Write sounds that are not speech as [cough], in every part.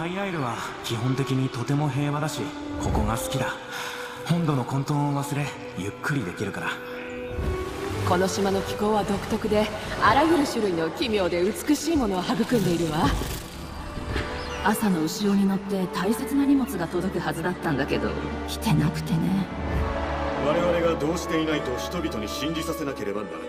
ハイアイルは基本的にとても平和だしここが好きだ。本土の混沌を忘れゆっくりできるから。この島の気候は独特であらゆる種類の奇妙で美しいものを育んでいるわ。朝の後ろに乗って大切な荷物が届くはずだったんだけど来てなくてね。我々がどうしていないと人々に信じさせなければならない。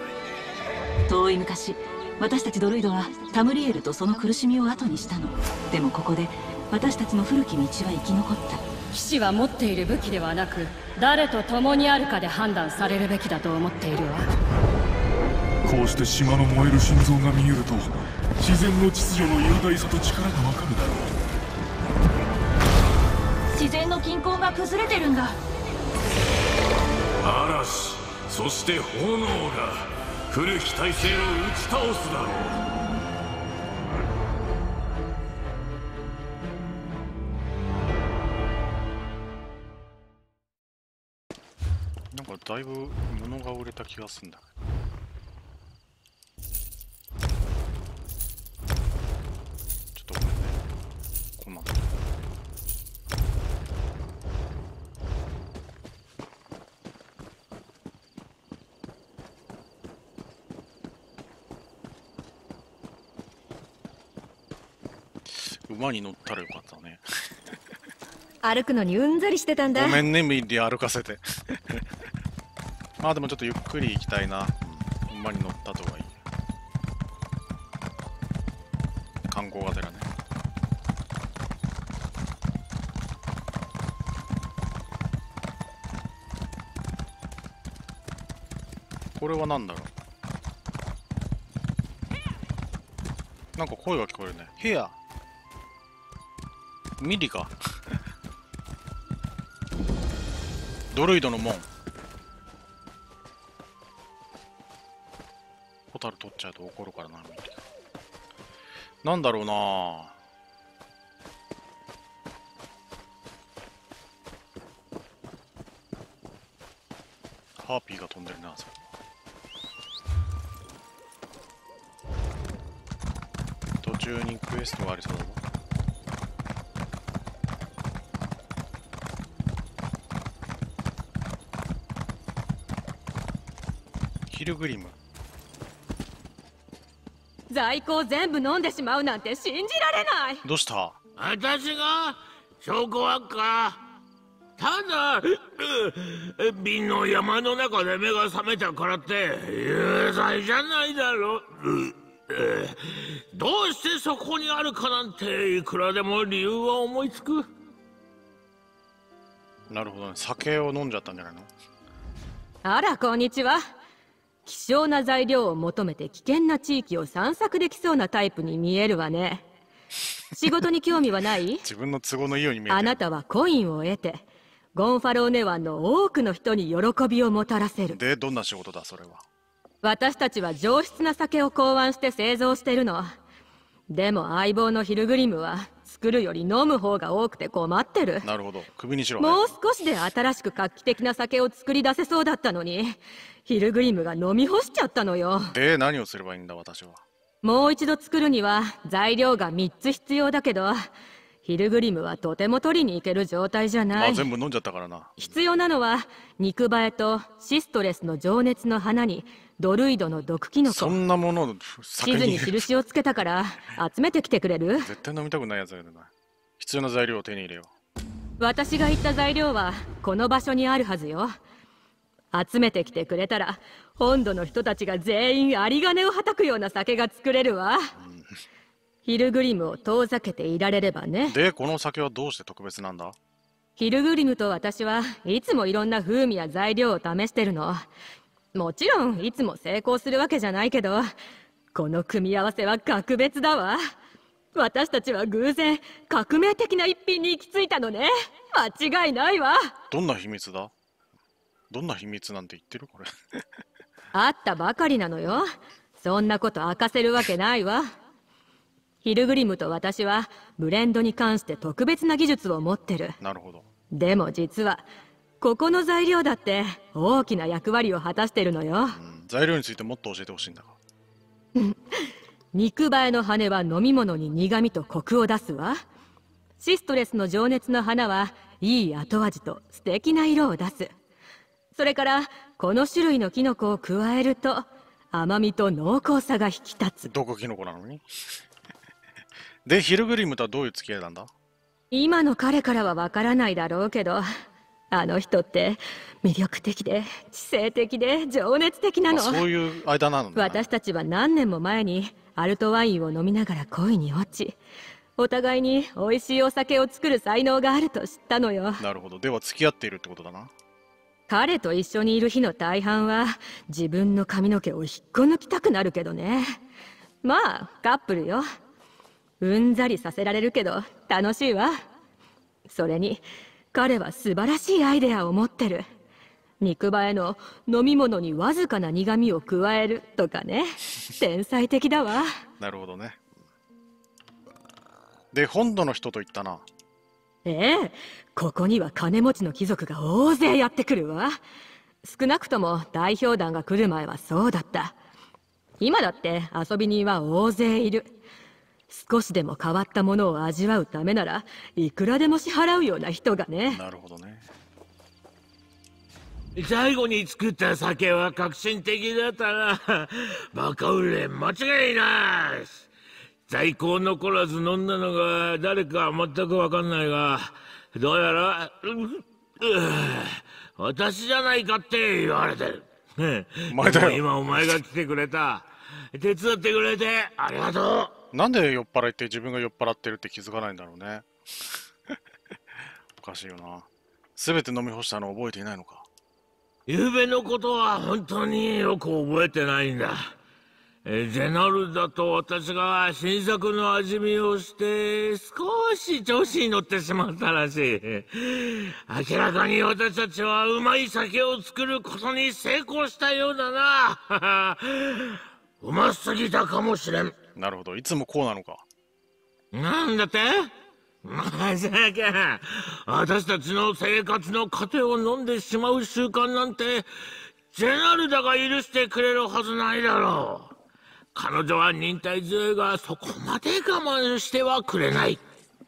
遠い昔私たちドルイドはタムリエルとその苦しみを後にしたの。でもここで私たちの古き道は生き残った。騎士は持っている武器ではなく誰と共にあるかで判断されるべきだと思っているわ。こうして島の燃える心臓が見えると自然の秩序の雄大さと力がわかるだろう。自然の均衡が崩れてるんだ。嵐そして炎が古き体制を打ち倒すだろう。なんかだいぶ布が売れた気がするんだけどっとごめんねこんなん馬に乗ったらよかったね。歩くのにうんざりしてたんだ。ごめんねミリ歩かせて。[laughs] まあでもちょっとゆっくり行きたいな。馬に乗ったとはいい観光がてらね。これは何だろう？なんか声が聞こえるね。ヘアミリか。ドルイドの門。ホタル取っちゃうと怒るからなミリなんだろうな。ハーピーが飛んでるなそれ。途中にクエストがありそうだぞ。ヒルグリム。在庫全部飲んでしまうなんて信じられない。どうした？私が証拠はか。ただ [laughs] 瓶の山の中で目が覚めたからって有罪じゃないだろ。う [laughs] どうしてそこにあるかなんていくらでも理由は思いつく。なるほどね。酒を飲んじゃったんじゃないの？あらこんにちは希少な材料を求めて危険な地域を散策できそうなタイプに見えるわね。仕事に興味はない？[laughs] 自分の都合のいいように見える。あなたはコインを得てゴンファローネ湾の多くの人に喜びをもたらせる。でどんな仕事だそれは？私たちは上質な酒を考案して製造してるの。でも相棒のヒルグリムは作るより飲む方が多くて困ってる。なるほど。首にしろ。もう少しで新しく画期的な酒を作り出せそうだったのにヒルグリムが飲み干しちゃったのよ。で何をすればいいんだ私は？もう一度作るには材料が3つ必要だけどヒルグリムはとても取りに行ける状態じゃない、まあ、全部飲んじゃったからな。必要なのは肉映えとシストレスの情熱の花にドルイドの毒キノコ。そんなもの地図に印をつけたから集めてきてくれる？絶対飲みたくないやつだよな必要な材料を手に入れよう。私が言った材料はこの場所にあるはずよ集めてきてくれたら本土の人たちが全員有り金をはたくような酒が作れるわ、うん、ヒルグリムを遠ざけていられればね。でこの酒はどうして特別なんだ？ヒルグリムと私はいつもいろんな風味や材料を試してるの。もちろんいつも成功するわけじゃないけどこの組み合わせは格別だわ。私たちは偶然革命的な一品に行き着いたのね。間違いないわ。どんな秘密だ？どんな秘密なんて言ってる？これ。あったばかりなのよ。そんなこと明かせるわけないわ。ヒルグリムと私はブレンドに関して特別な技術を持ってる。なるほど。でも実はここの材料だって大きな役割を果たしてるのよ、うん、材料についてもっと教えてほしいんだが。[laughs] 肉映えの羽は飲み物に苦味とコクを出すわ。シストレスの情熱の花はいい後味と素敵な色を出すそれからこの種類のキノコを加えると甘みと濃厚さが引き立つ。毒キノコなのに？[laughs] でヒルグリムとはどういう付き合いなんだ？今の彼からはわからないだろうけどあの人って魅力的で知性的で情熱的なの、まあそういう間なのね。私たちは何年も前にアルトワインを飲みながら恋に落ちお互いに美味しいお酒を作る才能があると知ったのよ。なるほど。では付き合っているってことだな彼と一緒にいる日の大半は自分の髪の毛を引っこ抜きたくなるけどね。まあカップルよ。うんざりさせられるけど楽しいわ。それに彼は素晴らしいアイデアを持ってる。肉映えの飲み物にわずかな苦味を加えるとかね。天才的だわ。なるほどね。で本土の人と言ったな。ええ。ここには金持ちの貴族が大勢やってくるわ。少なくとも代表団が来る前はそうだった。今だって遊び人は大勢いる。少しでも変わったものを味わうためならいくらでも支払うような人がね。なるほどね。最後に作った酒は革新的だったな。バカ売れ間違いない在庫残らず飲んだのが誰か全くわかんないがどうやら私じゃないかって言われてる。今お前が来てくれた。手伝ってくれてありがとう。なんで酔っ払いって自分が酔っ払ってるって気づかないんだろうね。[laughs] おかしいよな。全て飲み干したの覚えていないのか？昨べのことは本当によく覚えてないんだ。えジェナルダと私が新作の味見をして少し調子に乗ってしまったらしい。明らかに私たちはうまい酒を作ることに成功したようだな。[laughs] うますぎたかもしれん。なるほどいつもこうなのかなんだって？[laughs] まさか、私たちの生活の糧を飲んでしまう習慣なんて、ジェナルダが許してくれるはずないだろう。彼女は忍耐強いが、そこまで我慢してはくれない。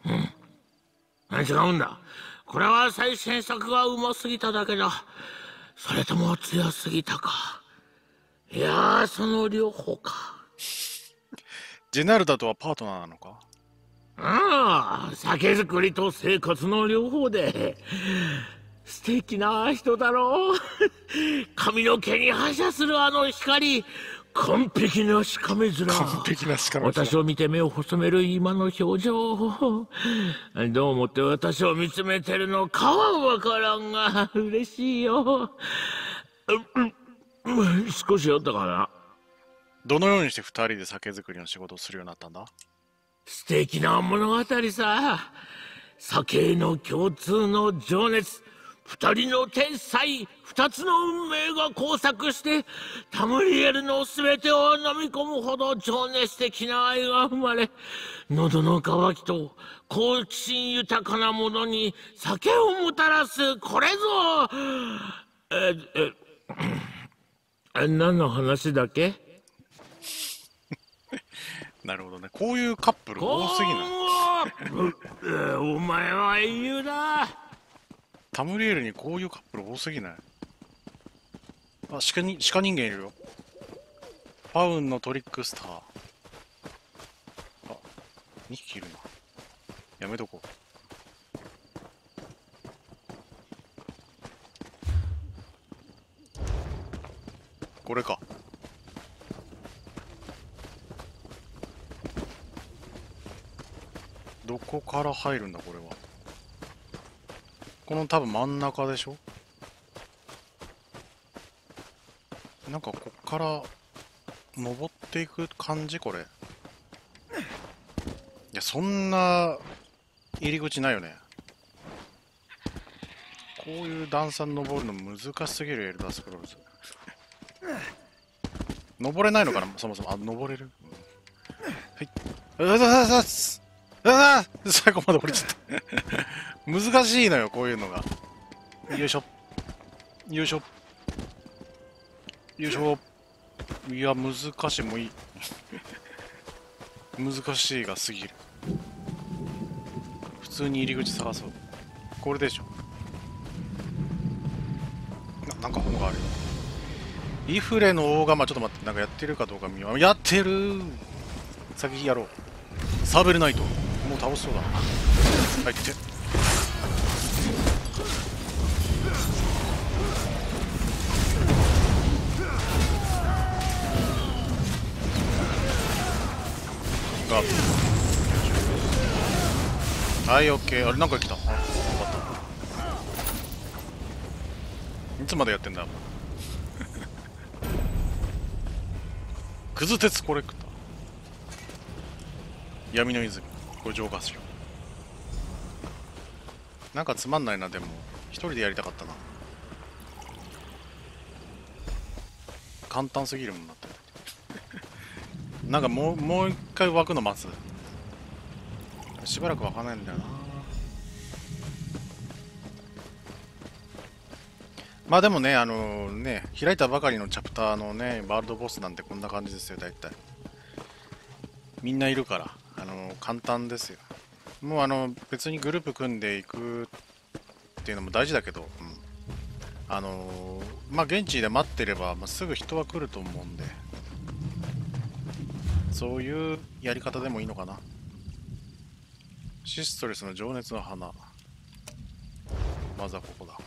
うん。違うんだ。これは最新作がうますぎただけだ。それとも強すぎたか。いやー、その両方か。ジェナルダとはパートナーなのか？ああ、酒造りと生活の両方で。素敵な人だろう。[laughs] 髪の毛に反射するあの光。完璧なしかめ面。完璧なしかめ面私を見て目を細める今の表情。どう思って私を見つめてるのかはわからんが、嬉しいよ。うんうん少し酔ったかな。どのようにして二人で酒造りの仕事をするようになったんだ？素敵な物語さ酒への共通の情熱二人の天才二つの運命が交錯してタムリエルの全てを飲み込むほど情熱的な愛が生まれ喉の渇きと好奇心豊かなものに酒をもたらすこれぞ。えええ何の話だっけ？[laughs] なるほどね。こういうカップル多すぎない？お前は英雄だタムリエルにこういうカップル多すぎない？あ鹿に鹿人間いるよ。ファウンのトリックスター。あ2匹いるな。やめとこう。これか。どこから入るんだこれは。この多分真ん中でしょ？なんかこっから登っていく感じ？これ。いやそんな入り口ないよね。こういう段差登るの難しすぎるエルダースクロールズ。登れないのかな？そもそも。あ登れる？はい。あざざざざ最後まで降りちゃった難しいのよこういうのが。よいしょ。よいしょ。よいしょ。いや難しい。もういい。[laughs] 難しいが過ぎる。普通に入り口探そう。これでしょ。ななんか本があるよ。リフレの大釜ちょっと待ってなんかやってるかどうか見よう。やってる。先やろう。サーベルナイト。もう倒しそうだ入って。はいオッケー。あれなんか来た。いつまでやってんだ？[laughs] クズ鉄コレクター。闇の泉。五条合唱なんかつまんないなでも。一人でやりたかったな。簡単すぎるもんなって。なんかもうもう一回湧くの待つ。しばらく湧かんないんだよな。まあでもねあのね開いたばかりのチャプターのねワールドボスなんてこんな感じですよ大体。みんないるからあの簡単ですよ。もうあの別にグループ組んでいくっていうのも大事だけど、うん、あのまあ現地で待ってれば、まあ、すぐ人は来ると思うんで。そういうやり方でもいいのかな。シストレスの情熱の花。まずはここだ。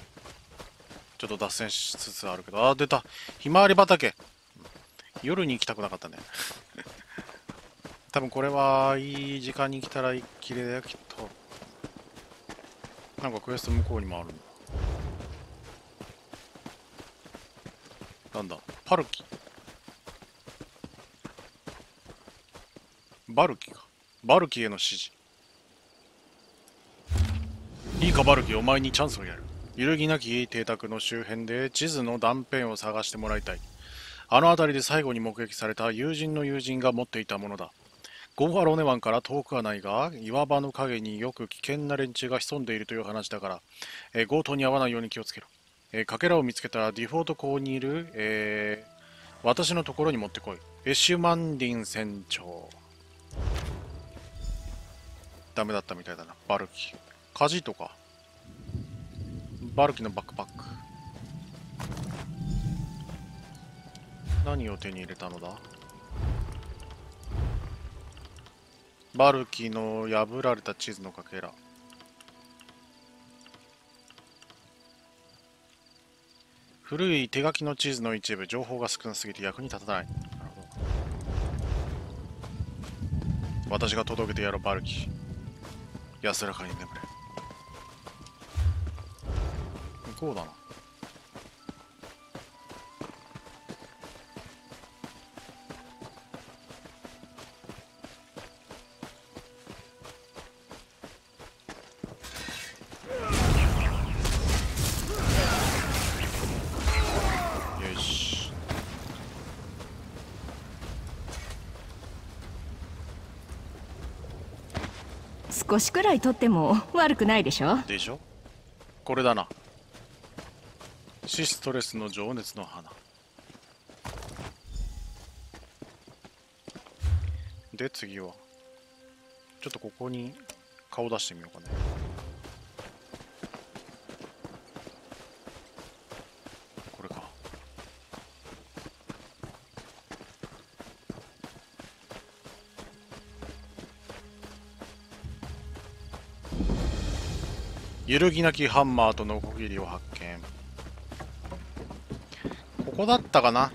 ちょっと脱線しつつあるけど。あ出た。ひまわり畑。夜に行きたくなかったね。[laughs] 多分これはいい時間に来たら綺麗だよきっと。なんかクエスト向こうにもあるんだなんだ？パルキ。バルキか。バルキへの指示。いいかバルキお前にチャンスをやる。揺るぎなき邸宅の周辺で地図の断片を探してもらいたい。あの辺りで最後に目撃された友人の友人が持っていたものだ。ゴンファローネ湾から遠くはないが岩場の陰によく危険な連中が潜んでいるという話だから、えー強盗に遭わないように気をつけろ、えーかけらを見つけたらディフォート港にいる、えー私のところに持ってこい。エシュマンディン船長。ダメだったみたいだな。バルキ。カジとか。バルキのバックパック。何を手に入れたのだ？バルキの破られた地図のかけら。古い手書きの地図の一部。情報が少なすぎて役に立たない。私が届けてやろうバルキ。安らかに眠れ。こうだな。よし。少しくらい取っても悪くないでしょ？でしょ？これだなシストレスの情熱の花。で次は。ちょっとここに顔出してみようかね。これか。揺るぎなきハンマーとノコギリを発見。ここだったかな？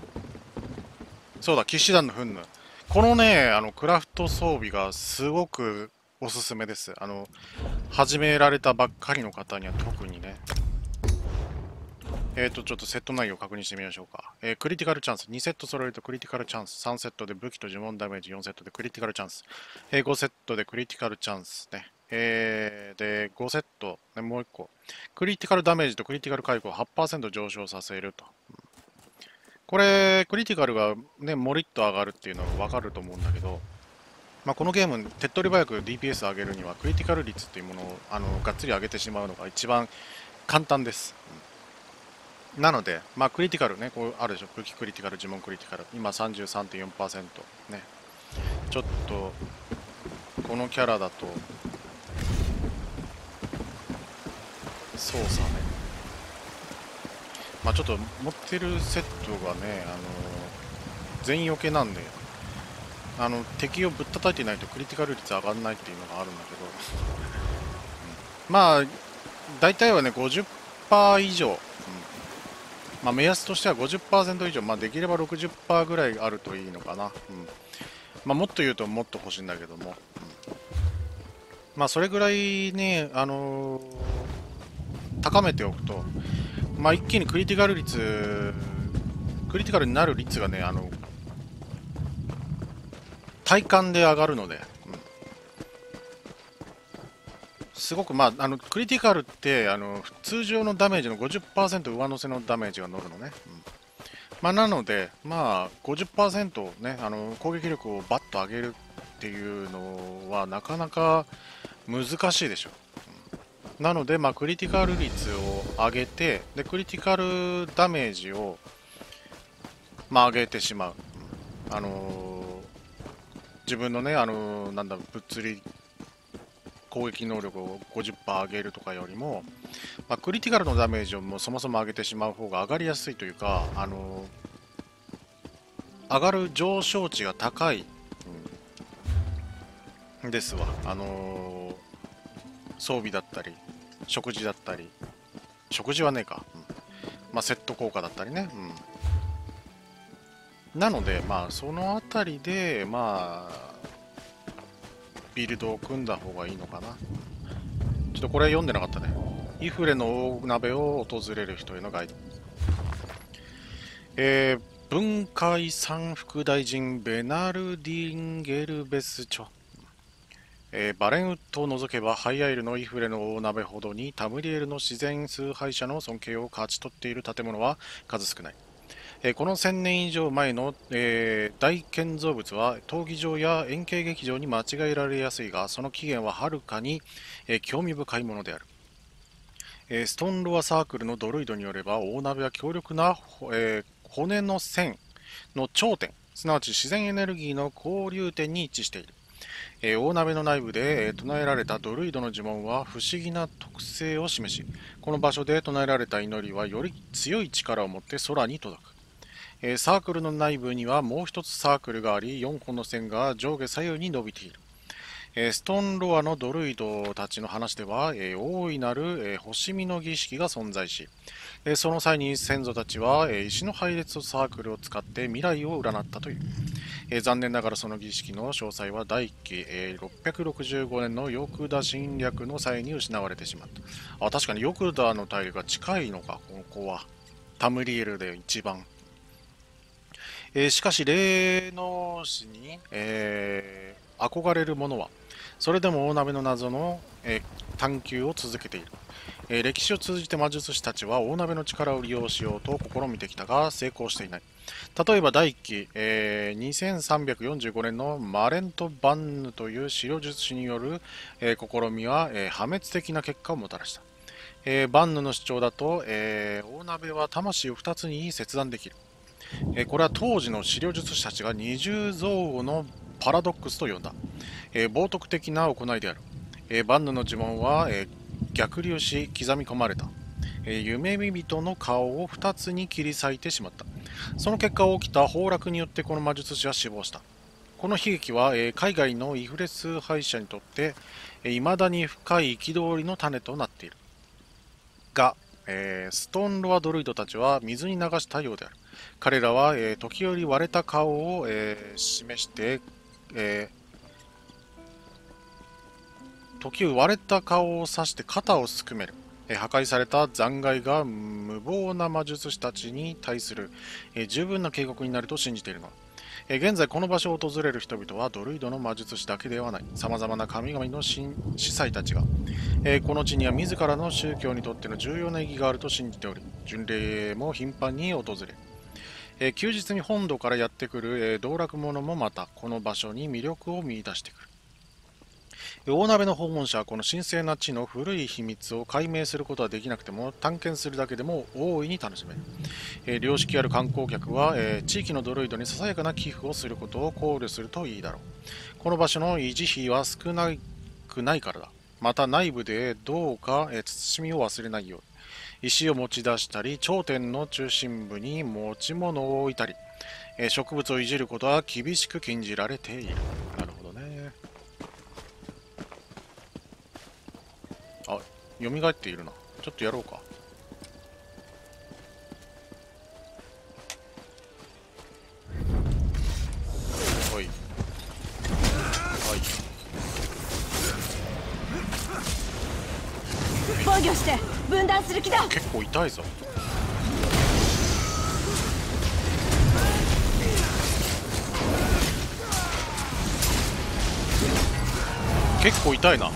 そうだ騎士団のフンヌこのねあのクラフト装備がすごくおすすめですあの始められたばっかりの方には特にねえーと、ちょっとセット内容を確認してみましょうか。えークリティカルチャンス。2セット揃えるとクリティカルチャンス。3セットで武器と呪文ダメージ。4セットでクリティカルチャンス。えー5セットでクリティカルチャンスね。えーで、5セット、ね、もう1個。クリティカルダメージとクリティカル回復を8%上昇させると。うんこれ、クリティカルがね、もりっと上がるっていうのは分かると思うんだけど、まあ、このゲーム、手っ取り早く DPS 上げるには、クリティカル率っていうものをあのがっつり上げてしまうのが一番簡単です。なので、まあ、クリティカルね、こうあるでしょ、武器クリティカル、呪文クリティカル、今33.4%ね、ちょっと、このキャラだと、操作ね。まあちょっと持ってるセットがねあの全避けなんであの敵をぶったたいてないとクリティカル率上がんないっていうのがあるんだけど、まあ大体はね50%以上、うん。まあ、目安としては50%以上、まあ、できれば60%ぐらいあるといいのかな、うん。まあ、もっと言うともっと欲しいんだけども、うん。まあそれぐらいね、あのー高めておくと、まあ一気にクリティカル率、クリティカルになる率がね、あの、体感で上がるので、うんすごく、まあ、あの、クリティカルって、あの、通常のダメージの50%上乗せのダメージが乗るのね。うんまあ、なので、まあ、50%ね、あの、攻撃力をバッと上げるっていうのは、なかなか難しいでしょ。うなので、まあ、クリティカル率を上げて、で、クリティカルダメージを、まあ、上げてしまう。あのー自分のね、あのーなんだ、物理攻撃能力を50%上げるとかよりも、まあ、クリティカルのダメージをもうそもそも上げてしまう方が上がりやすいというか、あのー上がる上昇値が高い、うんですわ。あの装備だったり、食事だったり、食事はねえか。うんまあ、セット効果だったりね。うん、なので、まあ、そのあたりで、まあ、ビルドを組んだ方がいいのかな。ちょっとこれ読んでなかったね。イフレの大鍋を訪れる人へのガイド。えー文化遺産副大臣ベナルディンゲルベス著。えーバレンウッドを除けばハイアイルのイフレの大鍋ほどにタムリエルの自然崇拝者の尊敬を勝ち取っている建物は数少ない。えこの1000年以上前の、えー大建造物は闘技場や円形劇場に間違えられやすいがその起源ははるかに、えー興味深いものである。えストーンロアサークルのドルイドによれば大鍋は強力な、え骨の線の頂点すなわち自然エネルギーの交流点に位置している、えー大鍋の内部で、え唱えられたドルイドの呪文は不思議な特性を示しこの場所で唱えられた祈りはより強い力を持って空に届く。えーサークルの内部にはもう一つサークルがあり4本の線が上下左右に伸びている。えーストンロアのドルイドたちの話では、えー大いなる、えー星見の儀式が存在し、えその際に先祖たちは、えー石の配列サークルを使って未来を占ったという、えー残念ながらその儀式の詳細は第1期、えー665年のヨクダ侵略の際に失われてしまった。あ確かにヨクダの大陸が近いのかこの子は。タムリエルで一番。えーしかし、霊能師に、えー憧れる者は、それでも大鍋の謎の、えー探求を続けている、えー歴史を通じて魔術師たちは大鍋の力を利用しようと試みてきたが成功していない。例えば第1期、えー2345年のマレント・バンヌという資料術師による、えー試みは、えー破滅的な結果をもたらした。えーバンヌの主張だと、えー大鍋は魂を2つに切断できる。えーこれは当時の資料術師たちが二重造語のパラドックスと呼んだ、えー冒涜的な行いである、えーバンヌの呪文は、えー逆流し刻み込まれた、えー夢見人の顔を2つに切り裂いてしまった。その結果起きた崩落によってこの魔術師は死亡した。この悲劇は、えー海外のイフレス敗者にとっていま、未だに深い憤りの種となっている。が、えーストーンロアドルイドたちは水に流したようである。彼らは、えー時折割れた顔を、えー示して、えー時折割れた顔を指して肩をすくめる、え破壊された残骸が無謀な魔術師たちに対する、え十分な警告になると信じているの。え現在この場所を訪れる人々はドルイドの魔術師だけではない。様々な神々の司祭たちが、えこの地には自らの宗教にとっての重要な意義があると信じており巡礼も頻繁に訪れる。え休日に本土からやってくる、え道楽者もまたこの場所に魅力を見出してくる。大鍋の訪問者はこの神聖な地の古い秘密を解明することはできなくても探検するだけでも大いに楽しめる、え良識ある観光客は、え地域のドロイドにささやかな寄付をすることを考慮するといいだろう。この場所の維持費は少なくないからだ。また内部でどうか、え慎みを忘れないよう。に石を持ち出したり頂点の中心部に持ち物を置いたり、え植物をいじることは厳しく禁じられている。なるほどねあ蘇っているな。ちょっとやろうか。はい。はい。防御して分断する気だ。結構痛いぞ。結構痛いな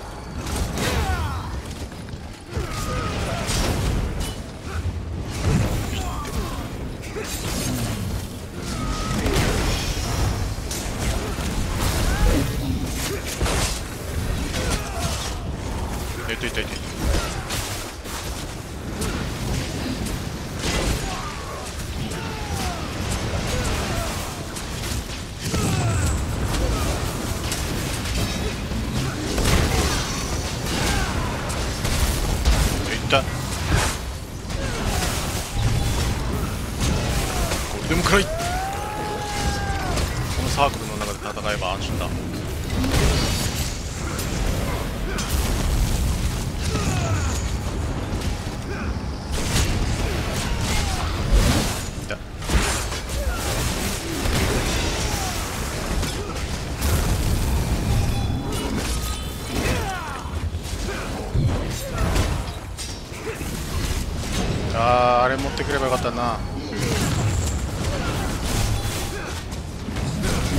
あーあれ持ってくればよかったな。こ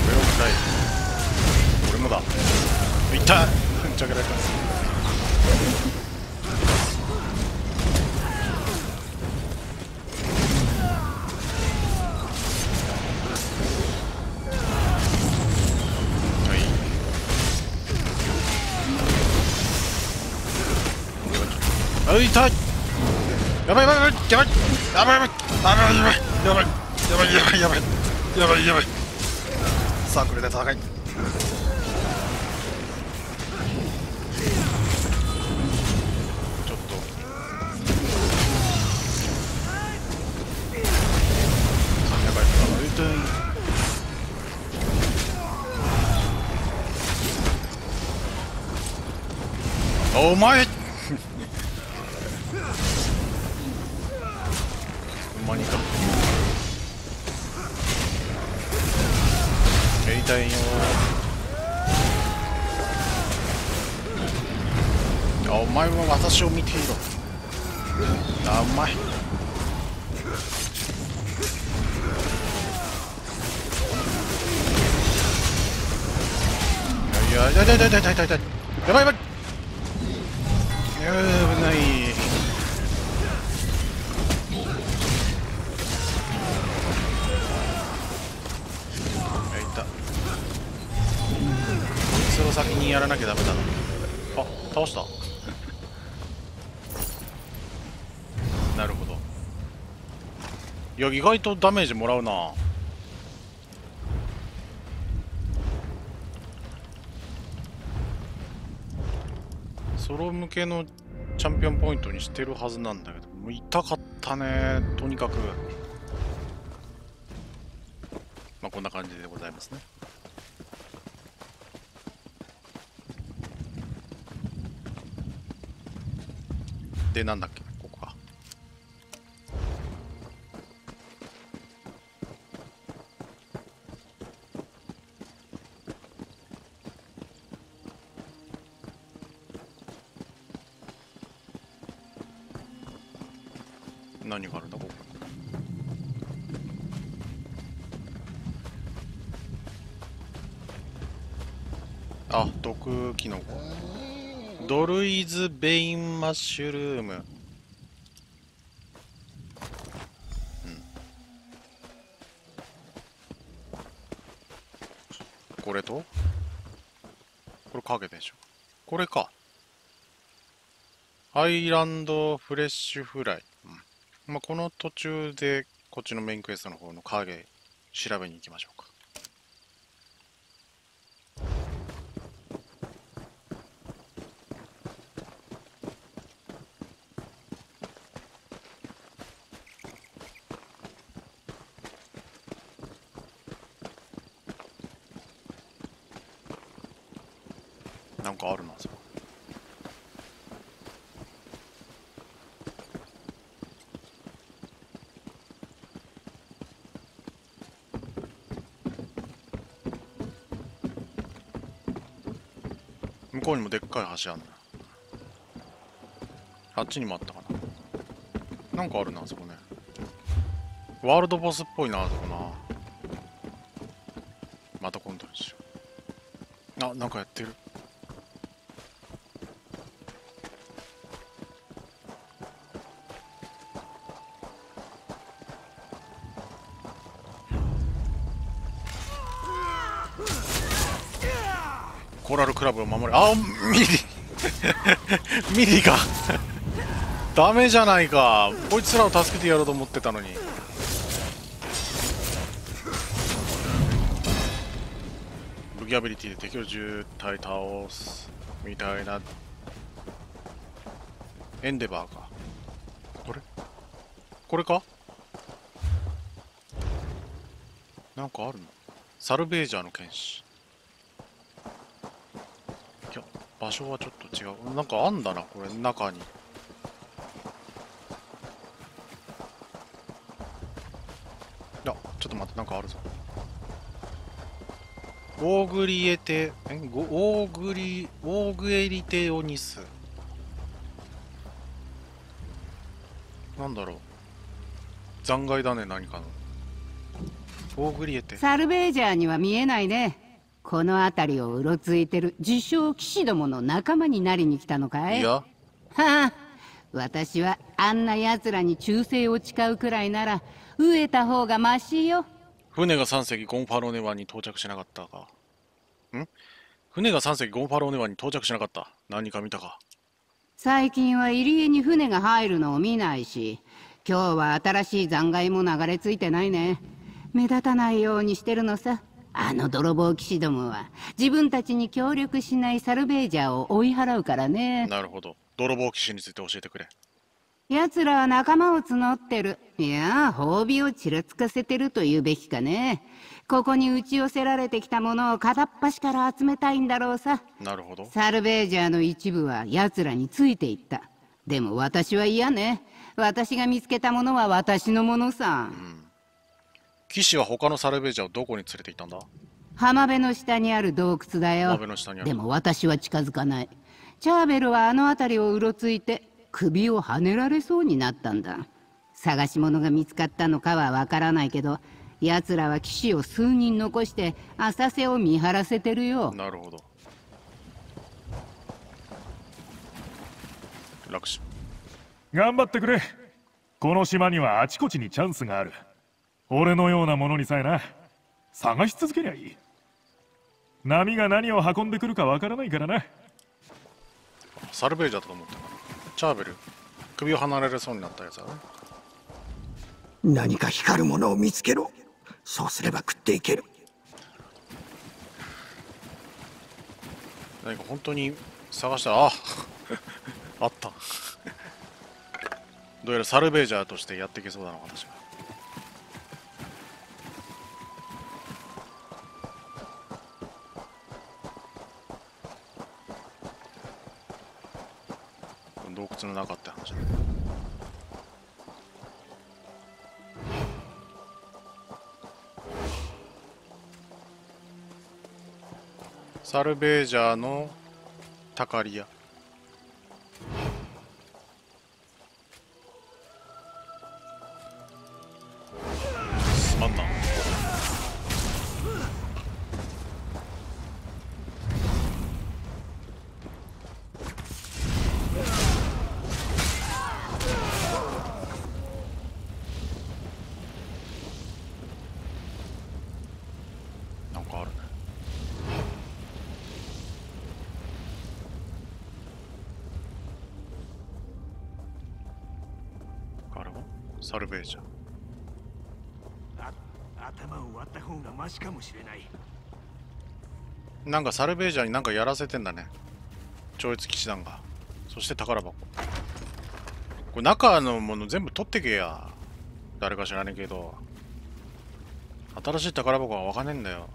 れをくらい俺もだ。いった。めっちゃけられた。あ痛いやばいやばいやばいやばい。やばいやばい。やばいやばいやばいやばいやばいやばい。やばいやばいサークルで戦い。ちょっと。やばいやばい痛い。お前痛い痛い。痛い痛い。痛い痛い。やばいやばい。やばない。いったそれを先にやらなきゃダメだなあ倒したなるほどい。や意外とダメージもらうなロ向けのチャンピオンポイントにしてるはずなんだけどもう痛かったねとにかく。まあこんな感じでございますね。でなんだっけ？ドルイズ・ベイン・マッシュルーム。うん。これと？これ影でしょ。これか。アイランドフレッシュフライ、うん。まあ、この途中でこっちのメインクエストの方の影調べに行きましょうかなんかあるなそれ向こうにもでっかい橋あんのあっちにもあったかな。なんかあるなあそこね。ワールドボスっぽいなあそこな。また今度にしよう。あなんかやってる。コーラルクラブを守れ。あミリ。[laughs] ミリが。[laughs] ダメじゃないか。こいつらを助けてやろうと思ってたのに。武器アビリティで敵を10体倒すみたいな。エンデバーか。これ？これか？なんかあるの。サルベージャーの剣士いや場所はちょっと違う。なんかあんだなこれ中に。いやちょっと待ってなんかあるぞ。オーグリエテえ？ごオーグリオーグエリテオニスなんだろう。残骸だね何かの。オーグリエテサルベージャーには見えないね。この辺りをうろついてる自称騎士どもの仲間になりに来たのかい?いや。はあ。私はあんな奴らに忠誠を誓うくらいなら飢えた方がマシよ。船が3隻ゴンファローネ湾に到着しなかったか。ん？船が3隻ゴンファローネ湾に到着しなかった。何か見たか？最近は入り江に船が入るのを見ないし今日は新しい残骸も流れ着いてないね。目立たないようにしてるのさあの泥棒騎士どもは自分たちに協力しないサルベージャーを追い払うからね。なるほど。泥棒騎士について教えてくれ。奴らは仲間を募ってる。いや褒美をちらつかせてると言うべきかね。ここに打ち寄せられてきたものを片っ端から集めたいんだろうさ。なるほど。サルベージャーの一部は奴らについていった。でも私は嫌ね。私が見つけたものは私のものさ、騎士は他のサルベージャーをどこに連れて行ったんだ？浜辺の下にある洞窟だよ。浜辺の下にある。でも私は近づかない。チャーベルはあの辺りをうろついて首をはねられそうになったんだ。探し物が見つかったのかはわからないけど奴らは騎士を数人残して浅瀬を見張らせてるよ。なるほど。楽勝。頑張ってくれ。この島にはあちこちにチャンスがある俺のようなものにさえな。探し続けりゃいい。波が何を運んでくるかわからないからな。サルベージャーだと思ったかなチャーベル。首を離れれそうになったやつだね何か光るものを見つけろ。そうすれば食っていける。何か本当に探した。らあ [laughs] あった。どうやらサルベージャーとしてやっていけそうだな私は洞窟の中って話だ。サルベージャーのタカリア。方がマシかもしれない。なんかサルベージャーになんかやらせてんだね。超越騎士団が。そして宝箱。これ中のもの全部取ってけや。誰か知らねえけど。新しい宝箱は分かんねえんだよ。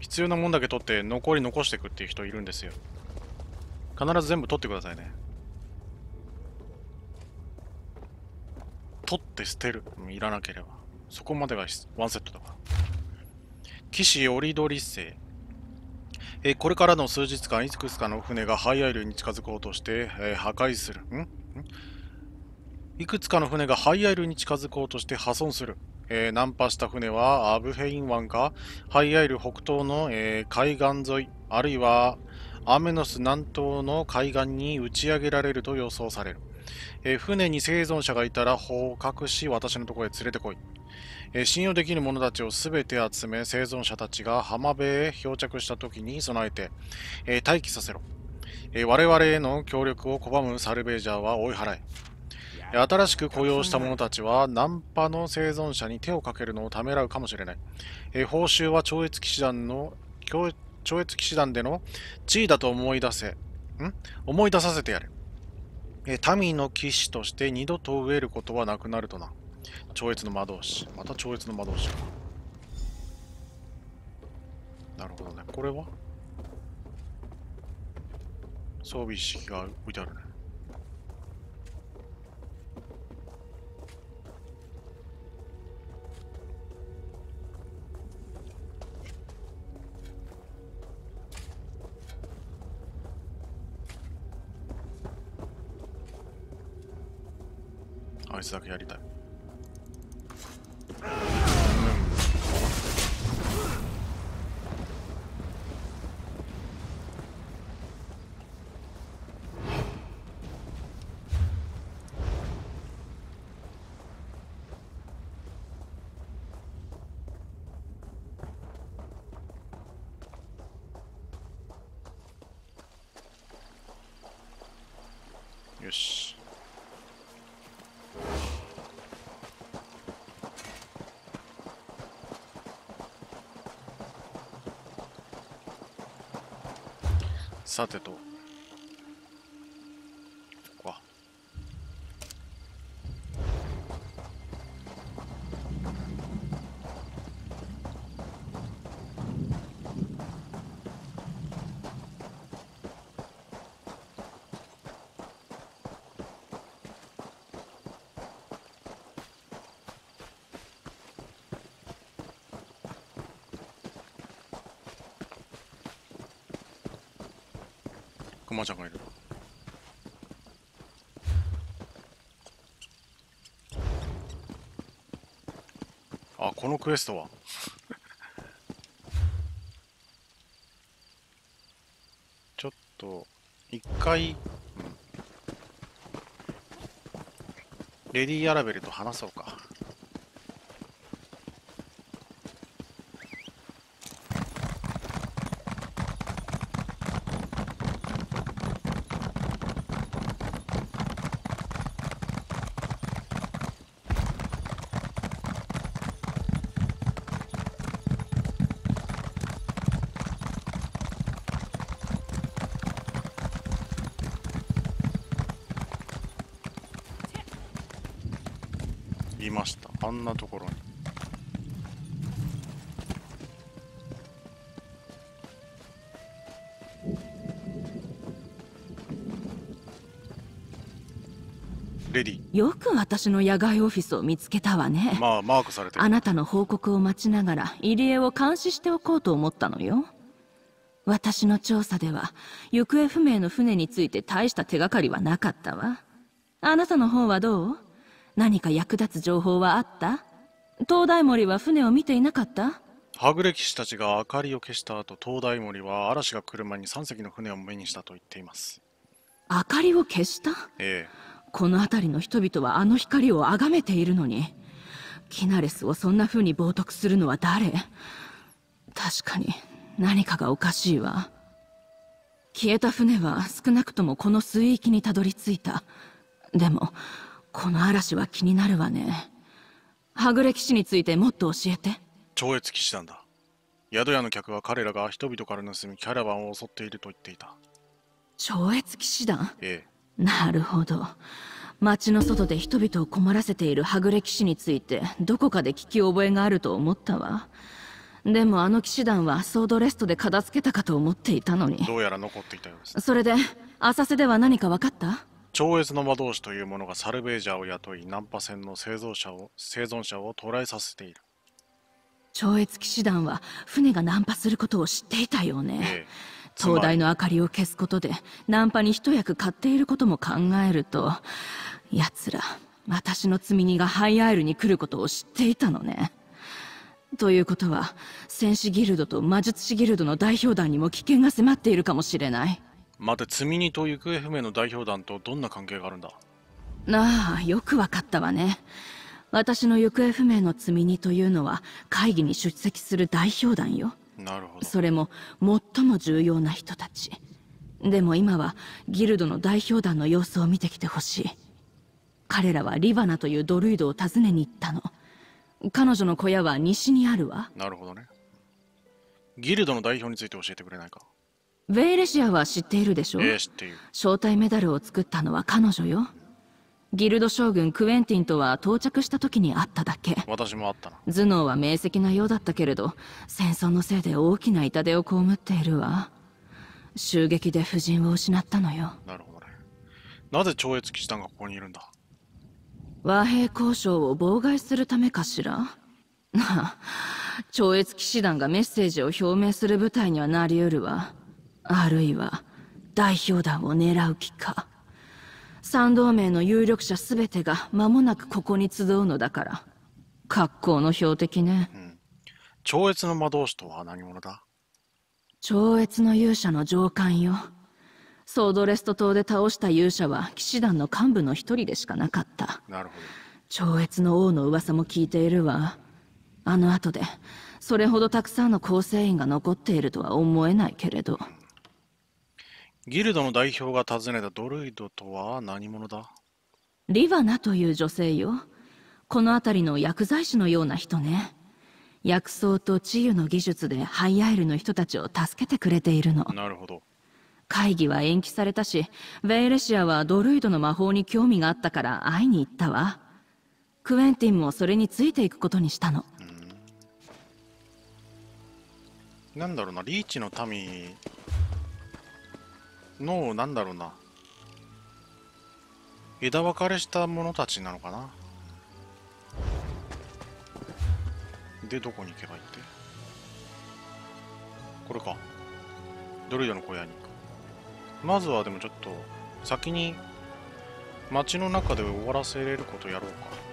必要なもんだけ取って残り残してくっていう人いるんですよ。必ず全部取ってくださいね。取って捨てる。いらなければ。そこまでがワンセットだから。騎士折取星えーこれからの数日間いくつかの船がハイアイルに近づこうとして、えー破壊する。ん？ん？いくつかの船がハイアイルに近づこうとして破損する。えー難破した船はアブヘイン湾かハイアイル北東の、え海岸沿い、あるいはアメノス南東の海岸に打ち上げられると予想される。えー船に生存者がいたら捕獲し私のところへ連れてこい。えー信用できる者たちをすべて集め生存者たちが浜辺へ漂着した時に備えて、えー待機させろ。えー我々への協力を拒むサルベージャーは追い払え。新しく雇用した者たちはナンパの生存者に手をかけるのをためらうかもしれない。えー報酬は超越騎士団の超超越騎士団での地位だと思い出せ。ん？思い出させてやれ。え民の騎士として二度と飢えることはなくなるとな。超越の魔導士。また超越の魔導士か。なるほどね。これは？装備式が置いてあるね。つだけやりたい。よし。さてと。ここか。クマちゃんがいる。あ、このクエストは？[laughs] ちょっと、一回、うんレディー・アラベルと話そうか。いました。あんなところに。レディ。よく私の野外オフィスを見つけたわね。まあ、マークされてる。あなたの報告を待ちながら入江を監視しておこうと思ったのよ。私の調査では行方不明の船について大した手がかりはなかったわ。あなたの方はどう？何か役立つ情報はあった？東大森は船を見ていなかった？はぐれ騎士たちが明かりを消した後、東大森は嵐が来る前に3隻の船を目にしたと言っています。明かりを消した？えこの辺りの人々はあの光を崇めているのに。キナレスをそんな風に冒涜するのは誰？確かに何かがおかしいわ。消えた船は少なくともこの水域にたどり着いた。でも、この嵐は気になるわね。はぐれ騎士についてもっと教えて。え超越騎士団だ。宿屋の客は彼らが人々から盗みキャラバンを襲っていると言っていた。超越騎士団？えなるほど。街の外で人々を困らせているはぐれ騎士についてどこかで聞き覚えがあると思ったわ。でもあの騎士団はソードレストで片付けたかと思っていたのに。どうやら残っていたようです。それで浅瀬では何か分かった？超越の魔導士という者がサルベージャーを雇いナンパ船の生存者を生存者を捕らえさせている。超越騎士団は船がナンパすることを知っていたよね、ええ灯台の明かりを消すことでナンパに一役買っていることも考えると奴ら私の積み荷がハイアイルに来ることを知っていたのね。ということは戦士ギルドと魔術師ギルドの代表団にも危険が迫っているかもしれない。待て積み荷と行方不明の代表団とどんな関係があるんだ？なあよくわかったわね。私の行方不明の積み荷というのは会議に出席する代表団よなるほど。それも最も重要な人たち。でも今はギルドの代表団の様子を見てきてほしい。彼らはリバナというドルイドを訪ねに行ったの。彼女の小屋は西にあるわ。なるほどね。ギルドの代表について教えてくれないか。ベイレシアは知っているでしょええ知っている。招待メダルを作ったのは彼女よギルド将軍クエンティンとは到着した時に会っただけ。私もあったな。頭脳は明晰なようだったけれど戦争のせいで大きな痛手を被っているわ。襲撃で夫人を失ったのよ。なるほどね。なぜ超越騎士団がここにいるんだ？和平交渉を妨害するためかしら？超越騎士団がメッセージを表明する部隊にはなり得るわ。あるいは代表団を狙う気か三同盟の有力者全てが間もなくここに集うのだから。格好の標的ね、超越の魔導士とは何者だ？超越の勇者の上官よ。ソードレスト島で倒した勇者は騎士団の幹部の一人でしかなかった。なるほ超越の王の噂も聞いているわ。あの後でそれほどたくさんの構成員が残っているとは思えないけれどギルドの代表が訪ねたドルイドとは何者だ？リヴァナという女性よ。この辺りの薬剤師のような人ね。薬草と治癒の技術でハイアイルの人たちを助けてくれているの。なるほど。会議は延期されたしベイレシアはドルイドの魔法に興味があったから会いに行ったわ。クエンティンもそれについていくことにしたの。なんだろうなリーチの民のなんだろうな。枝分かれした者たちなのかな。でどこに行けばいいって。これか。ドルイドの小屋にまずはでもちょっと先に街の中で終わらせれることやろうか。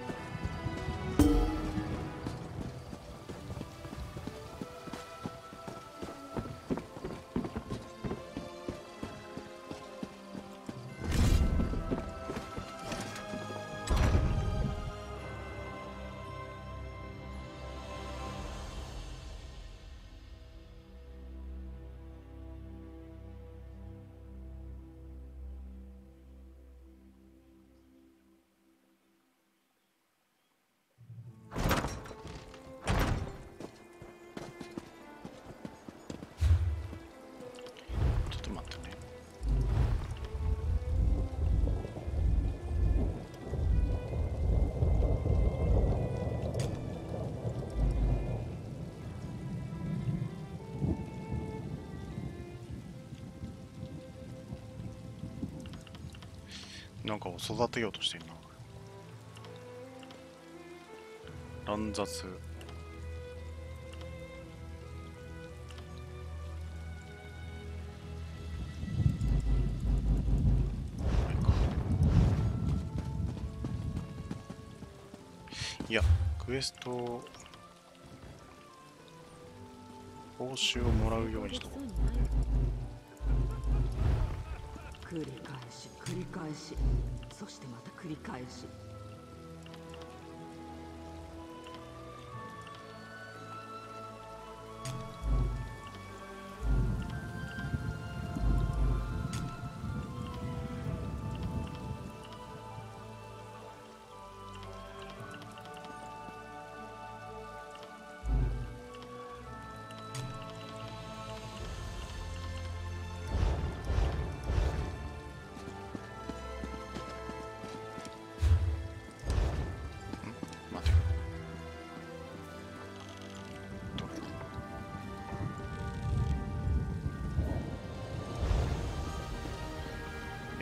なんかを育てようとしてるな。乱雑。いやクエスト報酬をもらうようにしとこう繰り返し繰り返し。そしてまた繰り返し。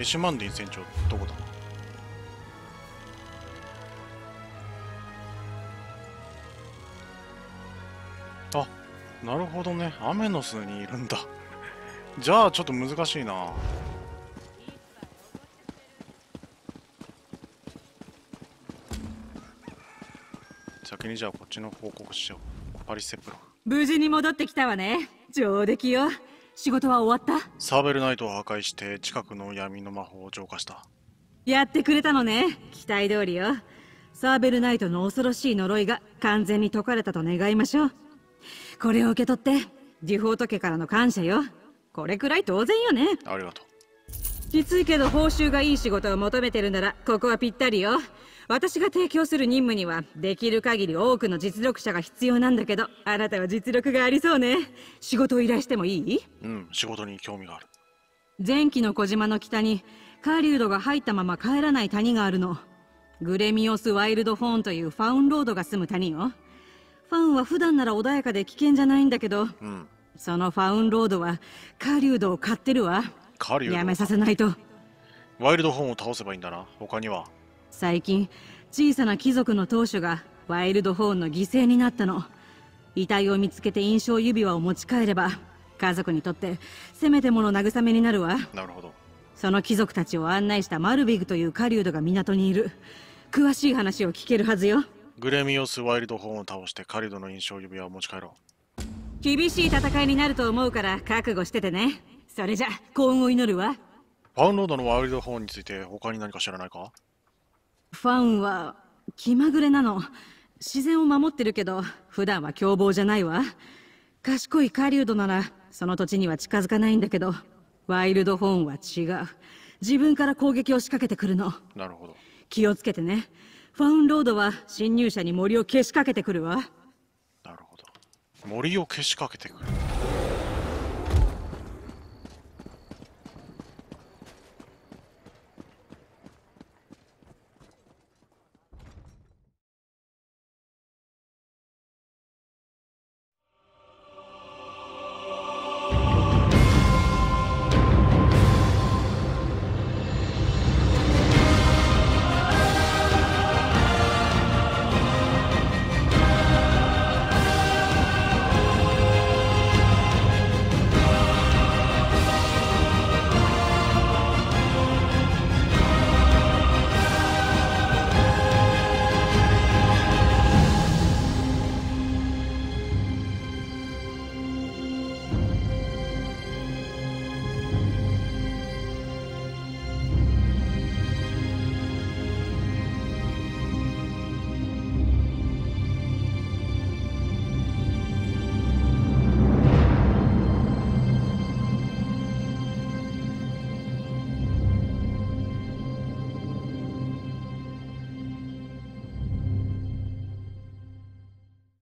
エシュマンディン船長どこだ？あなるほどね。アメノスにいるんだ。じゃあちょっと難しいな。先にじゃあこっちの報告しよう。パリセプロ。無事に戻ってきたわね。上出来よ。仕事は終わった？サーベルナイトを破壊して近くの闇の魔法を浄化した。やってくれたのね。期待通りよ。サーベルナイトの恐ろしい呪いが完全に解かれたと願いましょう。これを受け取ってデュフォート家からの感謝よ。これくらい当然よね。ありがとう。きついけど報酬がいい仕事を求めてるならここはぴったりよ私が提供する任務にはできる限り多くの実力者が必要なんだけどあなたは実力がありそうね。仕事を依頼してもいい？うん仕事に興味がある。前期の小島の北にカリュードが入ったまま帰らない谷があるの。グレミオス・ワイルドフォーンというファウンロードが住む谷よ。ファンは普段なら穏やかで危険じゃないんだけどうん。そのファウンロードはカリュードを買ってるわ。カリュードやめさせないと。ワイルドホーンを倒せばいいんだな他には最近小さな貴族の当主がワイルドホーンの犠牲になったの。遺体を見つけて印象指輪を持ち帰れば家族にとってせめてもの慰めになるわ。なるほど。その貴族たちを案内したマルビグという狩人が港にいる。詳しい話を聞けるはずよ。グレミオス・ワイルドホーンを倒してカリドの印象指輪を持ち帰ろ厳しい戦いになると思うから覚悟しててね。それじゃ幸運を祈るわ。うファウンロードのワイルドホーンについて他に何か知らないか？ファンは気まぐれなの。自然を守ってるけど普段は凶暴じゃないわ。賢い狩人ならその土地には近づかないんだけどワイルドホーンは違う。自分から攻撃を仕掛けてくるの。なるほど。気をつけてね。ファウンロードは侵入者に森をけしかけてくるわ。森をけしかけてくる